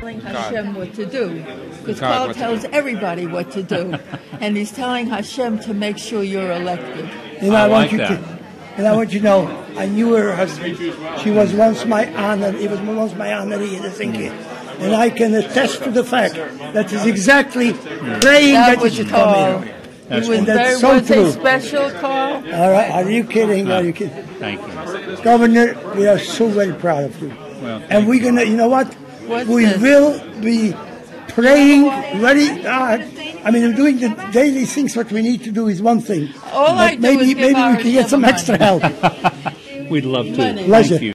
Hashem what to do. Because God, Carl tells everybody what to do. and he's telling Hashem to make sure you're elected. And I I, want like you that. to, and I want you to know, I knew her husband. She was once my honor. It was once my honor in Helsinki. And I can attest to the fact that is exactly praying That that, was you should Carl. come here. That's he was wonderful. very so was true. a special call. All right, are you kidding? Are you kidding? Thank you. Governor, we are so very proud of you. Well, and we're you. gonna, you know what? What's we this? will be praying very hard. Uh, I mean, doing the daily things. What we need to do is one thing. All I do maybe is give maybe we can get some Hashem extra help. We'd love to. Money. Pleasure. Thank you.